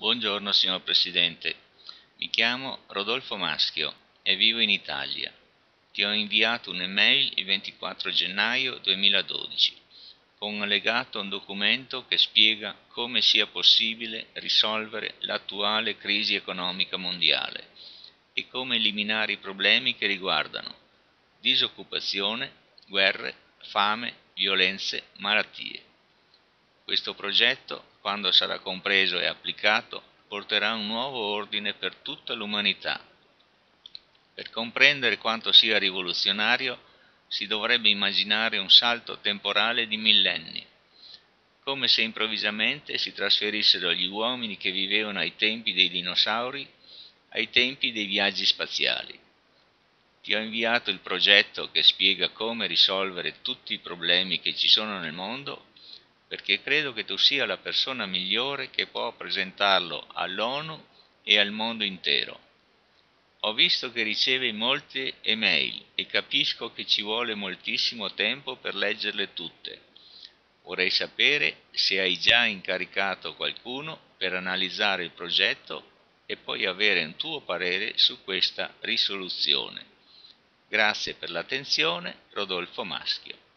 Buongiorno signor Presidente, mi chiamo Rodolfo Maschio e vivo in Italia. Ti ho inviato un'email il 24 gennaio 2012 con allegato un documento che spiega come sia possibile risolvere l'attuale crisi economica mondiale e come eliminare i problemi che riguardano disoccupazione, guerre, fame, violenze, malattie. Questo progetto, quando sarà compreso e applicato, porterà un nuovo ordine per tutta l'umanità. Per comprendere quanto sia rivoluzionario si dovrebbe immaginare un salto temporale di millenni, come se improvvisamente si trasferissero gli uomini che vivevano ai tempi dei dinosauri ai tempi dei viaggi spaziali. Ti ho inviato il progetto che spiega come risolvere tutti i problemi che ci sono nel mondo perché credo che tu sia la persona migliore che può presentarlo all'ONU e al mondo intero. Ho visto che ricevi molte email e capisco che ci vuole moltissimo tempo per leggerle tutte. Vorrei sapere se hai già incaricato qualcuno per analizzare il progetto e poi avere un tuo parere su questa risoluzione. Grazie per l'attenzione, Rodolfo Maschio.